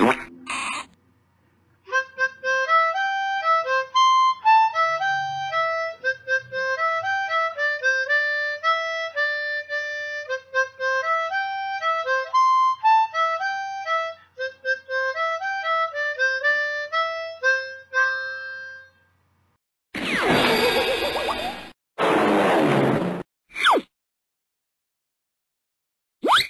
What?